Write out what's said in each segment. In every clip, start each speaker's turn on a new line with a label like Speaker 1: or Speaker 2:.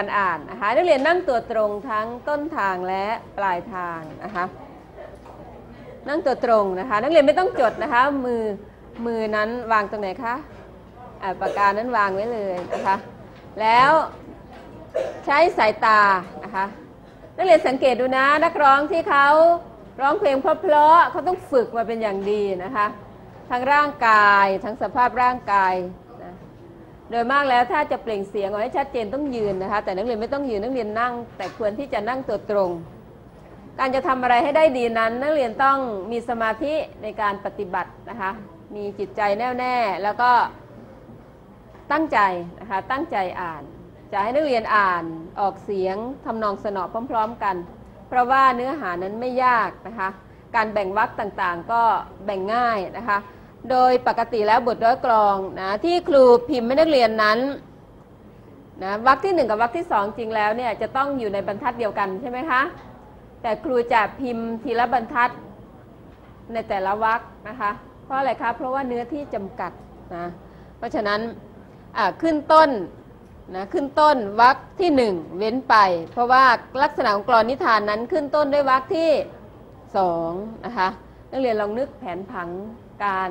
Speaker 1: การอ่านนะคะนักเรียนนั่งตัวตรงทั้งต้นทางและปลายทางนะคะนั่งตัวตรงนะคะ นักเรียนไม่ต้องจดนะคะมือมือนั้นวางตรงไหนคะอ่าปากกานั้นวางไว้เลยนะคะแล้วใช้สายตานะคะนักเรียนสังเกตดูนะนักร้องที่เขาร้องเพลงเพราะๆเขาต้องฝึกมาเป็นอย่างดีนะคะทั้งร่างกายทั้งสภาพร่างกาย โดยมากแล้วถ้าจะเปล่งเสียงออกให้ชัดเจนต้องยืนนะคะ แต่นักเรียนไม่ต้องยืนนักเรียนนั่ง แต่ควรที่จะนั่งตัวตรง การจะทำอะไรให้ได้ดีนั้น นักเรียนต้องมีสมาธิในการปฏิบัตินะคะ มีจิตใจแน่วแน่แล้วก็ตั้งใจนะคะตั้งใจอ่าน จะให้นักเรียนอ่านออกเสียงทำนองสนอพร้อม ๆ กัน เพราะว่าเนื้อหานั้นไม่ยากนะคะ การแบ่งวรรคต่างๆ ก็แบ่งง่ายนะคะ โดยปกติแล้วบทร้อยกลองนะที่ครูพิมพ์ให้นักเรียนนั้นนะวรรคที่หนึ่งกับวรรคที่สองจริงแล้วเนี่ยจะต้องอยู่ในบรรทัดเดียวกันใช่ไหมคะแต่ครูจะพิมพ์ทีละบรรทัดในแต่ละวรรคนะคะเพราะอะไรคะเพราะว่าเนื้อที่จำกัดนะเพราะฉะนั้นขึ้นต้นนะขึ้นต้นวรรคที่หนึ่งเว้นไป เพราะว่าลักษณะของกรอนนิทานนั้นขึ้นต้นด้วยวรรคที่สองนะคะนักเรียนลองนึกแผนผัง การ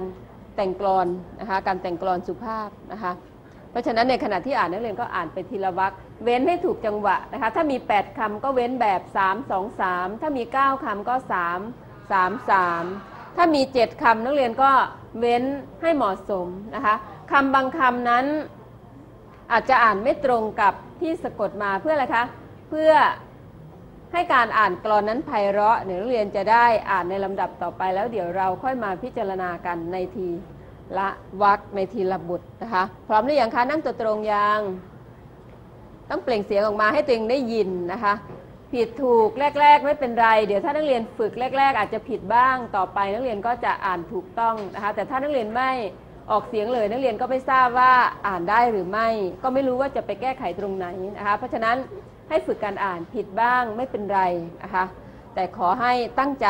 Speaker 1: แต่งกลอนนะคะการแต่งกลอนสุภาพนะคะเพราะฉะนั้นในขณะที่อ่านนักเรียนก็อ่านไปทีละวรรคเว้นให้ถูกจังหวะนะคะถ้ามี 8คำก็เว้นแบบ 3 2 3 ถ้ามี 9คำก็ 3 3 3 ถ้ามี 7คำนักเรียนก็เว้นให้เหมาะสมนะคะคำบางคำนั้นอาจจะอ่านไม่ตรงกับที่สะกดมาเพื่ออะไรคะเพื่อ ให้การอ่านกรอนนั้นไพเราะเดี๋ยวนักเรียนจะได้อ่านในลำดับต่อไปแล้วเดี๋ยวเราค่อยมาพิจารณากันในทีละวักในทีละบุตรนะคะ พร้อมหรือยังคะนั่งตัวตรงยังต้องเปล่งเสียงออกมาให้ตัวเองได้ยินนะคะ ผิดถูกแรก ๆ ไม่เป็นไร เดี๋ยวถ้านักเรียนฝึกแรก ๆ อาจจะผิดบ้างต่อไปนักเรียนก็จะอ่านถูกต้องนะคะ แต่ถ้านักเรียนไม่ออกเสียงเลย นักเรียนก็ไม่ทราบว่าอ่านได้หรือไม่ ก็ไม่รู้ว่าจะไปแก้ไขตรงไหนนะคะ เพราะฉะนั้น ให้ฝึกการอ่านผิดบ้างไม่เป็นไรนะคะแต่ขอให้ตั้งใจ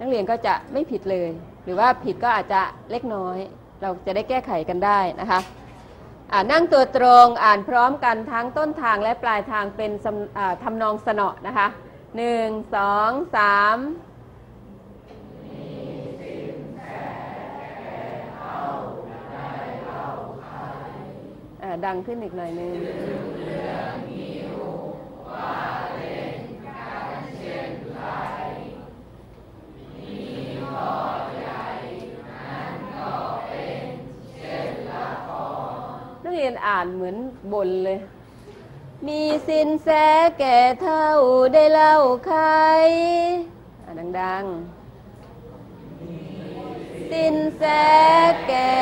Speaker 1: นักเรียนก็จะไม่ผิดเลย หรือว่าผิดก็อาจจะเล็กน้อย เราจะได้แก้ไขกันได้นะคะอ่านั่งตัวตรงอ่านพร้อมกันทั้งต้นทางและปลายทางเป็นสำอ่าทำนองสนอนะคะหนึ่งสองสามดังขึ้นอีกหน่อยหนึง นักเรียนอ่านเหมือนบนเลย มีสินแสแก่เท่าได้เล่าใครอ่านดังๆ สินแสแก่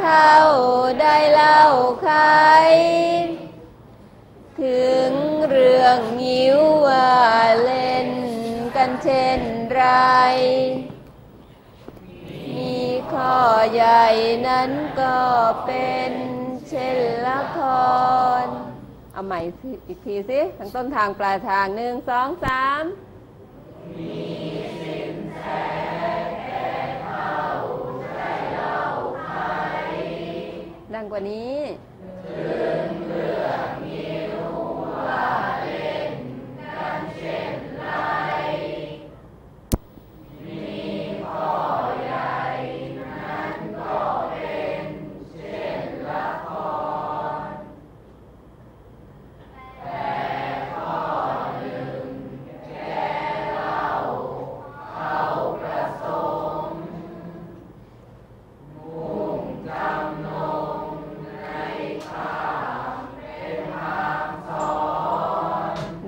Speaker 1: เท่าได้เล่าใคร ถึงเรื่องงิ้วว่าเล่นกันเช่นไร มีข้อใหญ่นั้นก็เป็นเช่นละคร เอาใหม่อีกทีสิทั้งต้นทางปลายทางหนึ่งสองสามดังกว่านี้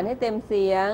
Speaker 1: านให้เต็มเสียง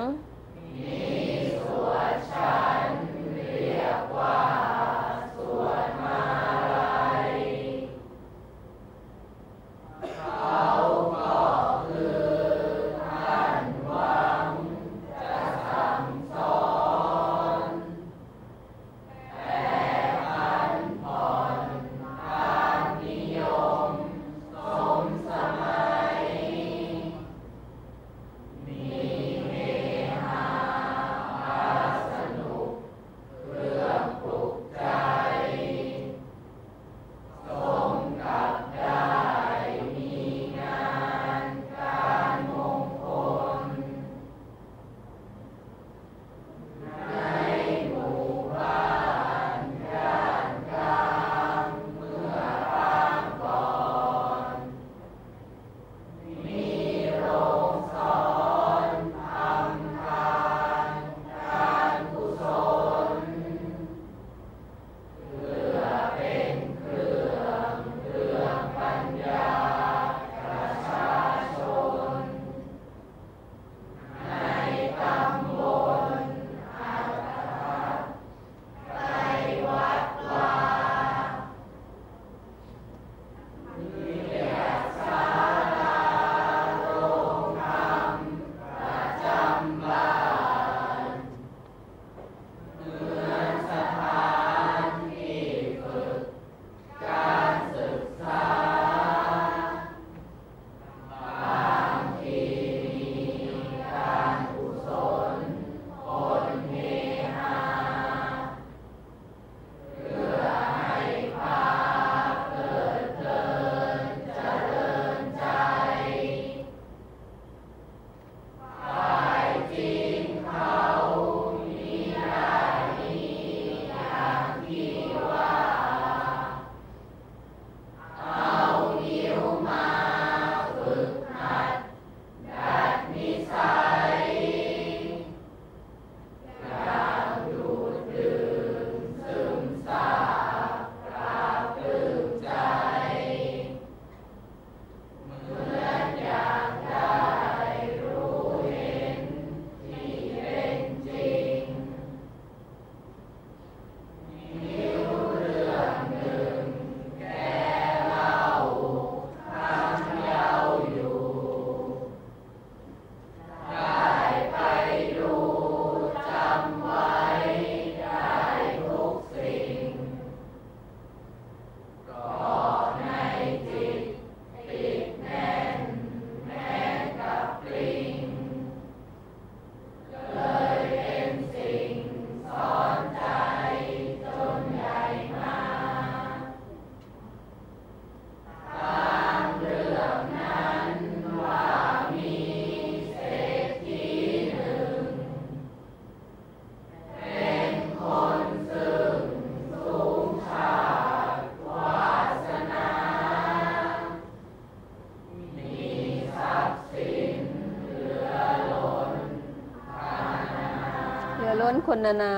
Speaker 1: รือล้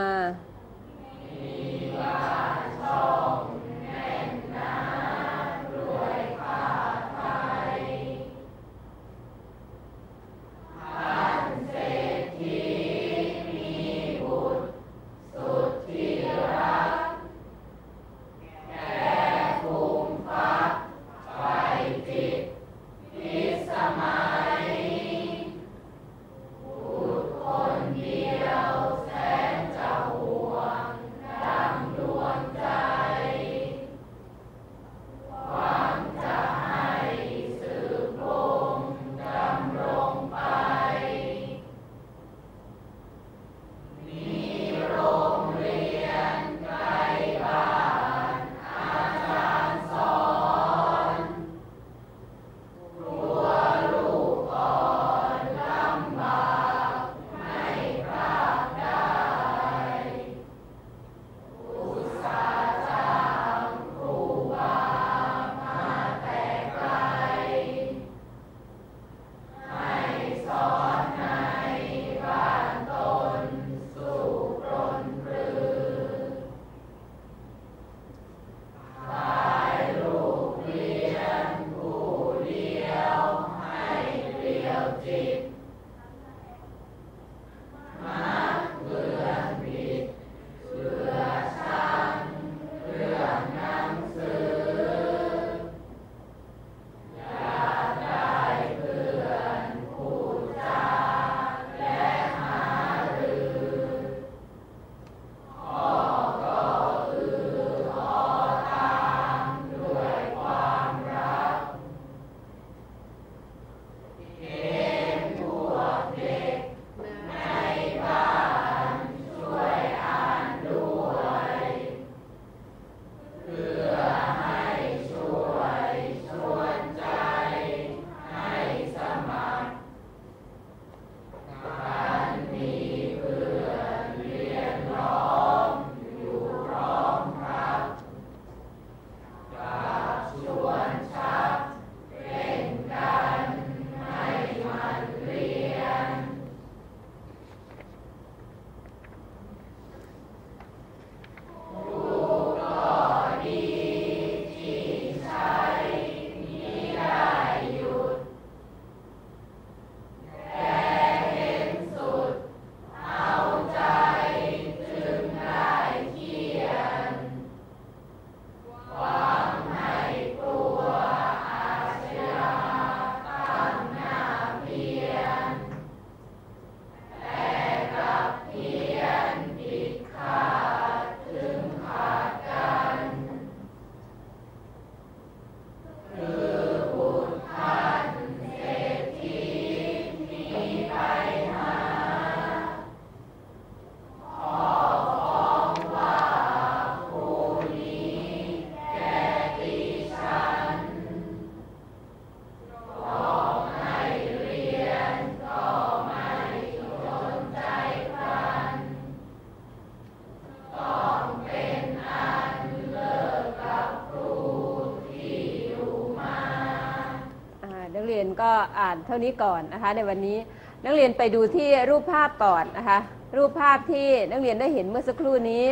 Speaker 1: ก็อ่านเท่านี้ก่อนนะคะ ในวันนี้นักเรียนไปดูที่รูปภาพก่อนนะคะ รูปภาพที่นักเรียนได้เห็นเมื่อสักครู่นี้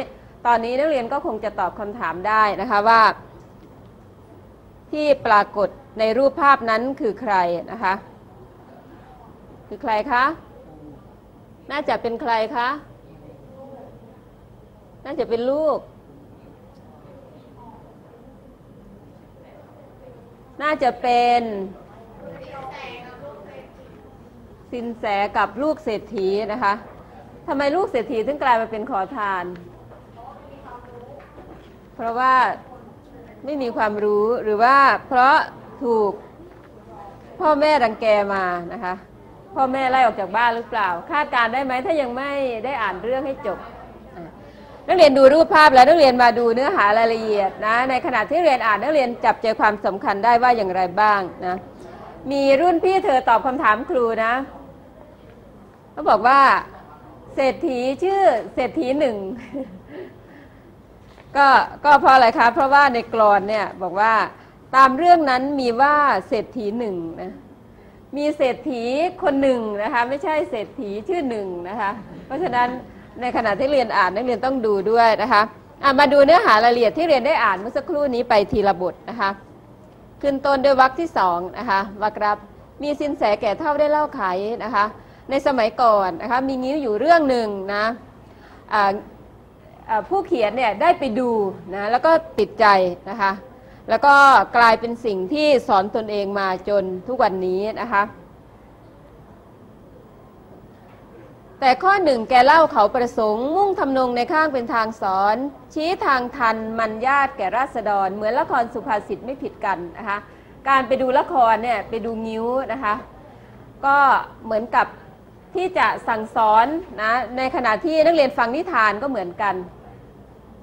Speaker 1: ตอนนี้นักเรียนก็คงจะตอบคำถามได้นะคะว่า ที่ปรากฏในรูปภาพนั้นคือใครนะคะ คือใครคะ น่าจะเป็นใครคะ น่าจะเป็นลูก น่าจะเป็น สินแสกับลูกเศรษฐีนะคะทำไมลูกเศรษฐีถึงกลายมาเป็นขอทาน เพราะว่าไม่มีความรู้หรือว่าเพราะถูกพ่อแม่รังแกมานะคะ พ่อแม่ไล่ออกจากบ้านหรือเปล่า คาดการได้ไหมถ้ายังไม่ได้อ่านเรื่องให้จบนักเรียนดูรูปภาพแล้วนักเรียนมาดูเนื้อหารายละเอียดนะในขณะที่เรียนอ่านนักเรียนจับใจความสำคัญได้ว่าอย่างไรบ้างนะ มีรุ่นพี่เธอตอบคำถามครูนะเขาบอกว่า เศรษฐีชื่อเศรษฐีหนึ่งก็ก็เพราะอะไรคะเพราะว่าในกรอนเนี่ยบอกว่าตามเรื่องนั้นมีว่าเศรษฐีหนึ่งนะมีเศรษฐีคนหนึ่งนะคะไม่ใช่เศรษฐีชื่อหนึ่งนะคะเพราะฉะนั้นในขณะที่เรียนอ่านนักเรียนต้องดูด้วยนะคะะมาดูเนื้อหารายละเอียดที่เรียนได้อ่านเมื่อสักครู่นี้ไปทีละบทนะคะ ขึ้นต้นด้วยวรรคที่สองนะคะวรรครับมีสินแสแก่เท่าได้เล่าขายนะคะ ในสมัยก่อนนะคะมีงิ้วอยู่เรื่องหนึ่งนะผู้เขียนเนี่ยได้ไปดูนะแล้วก็ติดใจนะคะ แล้วก็กลายเป็นสิ่งที่สอนตนเองมาจนทุกวันนี้นะคะ แต่ข้อหนึ่งแกเล่าเขาประสงค์ มุ่งทำนงในข้างเป็นทางสอน ชี้ทางทันมันญาติแก่ราษฎร เหมือนละครสุภาษิตไม่ผิดกันนะคะการไปดูละครเนี่ยไปดูงิ้วนะคะ ก็เหมือนกับที่จะสั่งสอนนะในขณะที่นักเรียนฟังนิทานก็เหมือนกัน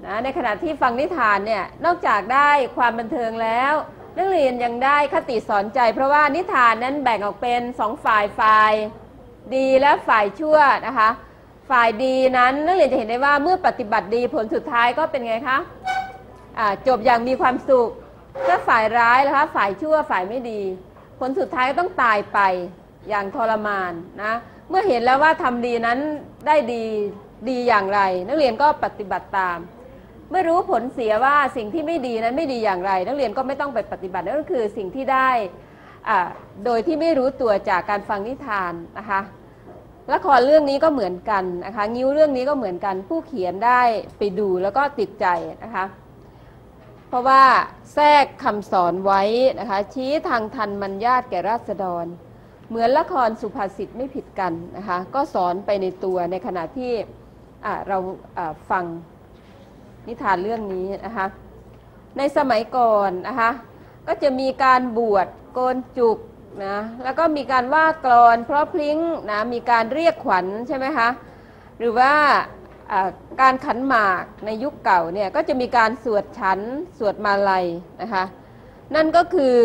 Speaker 1: นะในขณะที่ฟังนิทานเนี่ยนอกจากได้ความบันเทิงแล้ว นักเรียนยังได้คติสอนใจ เพราะว่านิทานนั้นแบ่งออกเป็นสองฝ่ายฝ่าย ดีและฝ่ายชั่วนะคะ ฝ่ายดีนั้นนักเรียนจะเห็นได้ว่าเมื่อปฏิบัติดีผลสุดท้ายก็เป็นไงคะะจบอย่างมีความสุขถ้าฝ่ายร้ายนะคะฝ่ายชั่วฝ่ายไม่ดี ผลสุดท้ายก็ต้องตายไปอย่างทรมานนะเมื่อเห็นแล้วว่าทำดีนั้นได้ดีดีอย่างไร นักเรียนก็ปฏิบัติตาม เมื่อรู้ผลเสียว่าสิ่งที่ไม่ดีนั้นไม่ดีอย่างไร นักเรียนก็ไม่ต้องไปปฏิบัตินั่นก็คือสิ่งที่ได้ โดยที่ไม่รู้ตัวจากการฟังนิทานนะคะละครเรื่องนี้ก็เหมือนกันนะคะงิ้วเรื่องนี้ก็เหมือนกันผู้เขียนได้ไปดูแล้วก็ติดใจนะคะเพราะว่าแทรกคำสอนไว้นะคะชี้ทางทันมันญาตแก่ราษฎร เหมือนละครสุภาษิตไม่ผิดกันนะคะก็สอนไปในตัวในขณะที่เราฟังนิทานเรื่องนี้นะคะในสมัยก่อนนะคะ ก็จะมีการบวชโกนจุกนะแล้วก็มีการว่ากรอน เพราะพลิ้งนะมีการเรียกขวัญใช่ไหมคะหรือว่าการขันหมากในยุคเก่าเนี่ยก็จะมีการสวดฉันสวดมาลัยนะคะนั่นก็คือ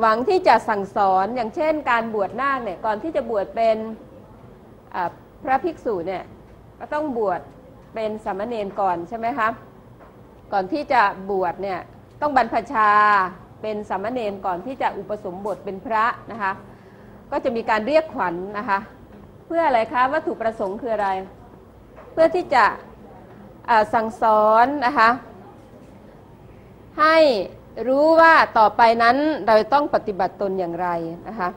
Speaker 1: หวังที่จะสั่งสอนอย่างเช่น การบวชนาคเนี่ยก่อนที่จะบวชเป็นพระภิกษุเนี่ยก็ต้องบวชเป็นสามเณรก่อนใช่ไหมคะก่อนที่จะบวชเนี่ยต้องบรรพชา เป็นสามเณรก่อนที่จะอุปสมบทเป็นพระนะคะ ก็จะมีการเรียกขวัญนนะคะ เพื่ออะไรคะวัตถุประสงค์คืออะไร เพื่อที่จะสั่งสอนนะคะให้รู้ว่าต่อไปนั้นเราต้องปฏิบัติตนอย่างไรนะคะ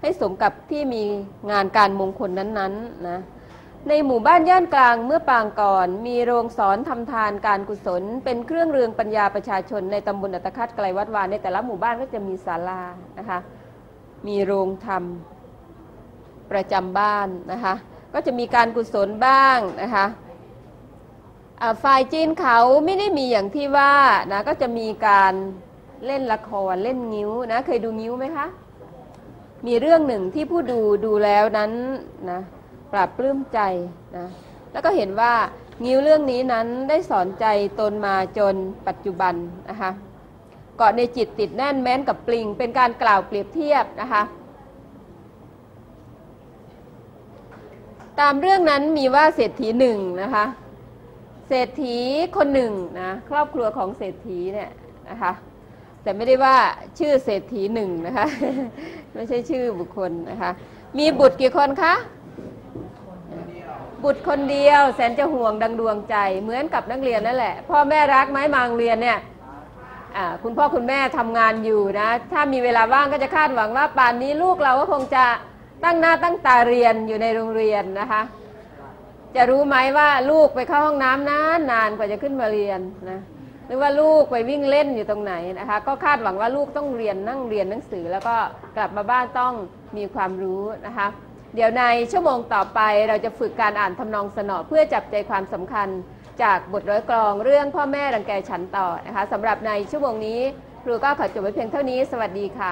Speaker 1: ให้สมกับที่มีงานการมงคลนั้นๆนะ ในหมู่บ้านย่านกลางเมื่อปางก่อน มีโรงสอนทำทานการกุศล เป็นเครื่องเรืองปัญญาประชาชนในตำบลอัตคัดไกลวัดวานในแต่ละหมู่บ้านก็จะมีศาลานะคะมีโรงธรรมประจำบ้านนะคะก็จะมีการกุศลบ้างนะคะฝ่ายจีนเขาไม่ได้มีอย่างที่ว่านะก็จะมีการเล่นละครเล่นงิ้วนะเคยดูงิ้วไหมคะมีเรื่องหนึ่งที่ผู้ดูดูแล้วนั้นนะ ปรับปลื้มใจนะแล้วก็เห็นว่างิ้วเรื่องนี้นั้นได้สอนใจตนมาจนปัจจุบันนะคะเกาะในจิตติดแน่นแม้นกับปลิง เป็นการกล่าวเปรียบเทียบนะคะตามเรื่องนั้นมีว่าเศรษฐีหนึ่งนะคะเศรษฐีคนหนึ่งนะครอบครัวของเศรษฐีเนี่ยนะคะแต่ไม่ได้ว่าชื่อเศรษฐีหนึ่งนะคะไม่ใช่ชื่อบุคคลนะคะมีบุตรกี่คนคะ บุตรคนเดียวแสนจะห่วงดังดวงใจ เหมือนกับนักเรียนนั่นแหละ พ่อแม่รักไหมมาโรงเรียนเนี่ยคุณพ่อคุณแม่ทำงานอยู่นะ ถ้ามีเวลาว่างก็จะคาดหวังว่าป่านนี้ลูกเราก็คงจะตั้งหน้าตั้งตาเรียนอยู่ในโรงเรียนนะคะ จะรู้ไหมว่าลูกไปเข้าห้องน้ำนานนานกว่าจะขึ้นมาเรียนนะหรือว่าลูกไปวิ่งเล่นอยู่ตรงไหนนะคะ ก็คาดหวังว่าลูกต้องเรียนนั่งเรียนหนังสือ แล้วก็กลับมาบ้านต้องมีความรู้นะคะ เดี๋ยวในชั่วโมงต่อไปเราจะฝึกการอ่านทำนองสนอเพื่อจับใจความสำคัญจากบทร้อยกลองเรื่องพ่อแม่รังแกฉันต่อนะคะสำหรับในชั่วโมงนี้ครูก็ขอจบไว้เพียงเท่านี้ สวัสดีค่ะ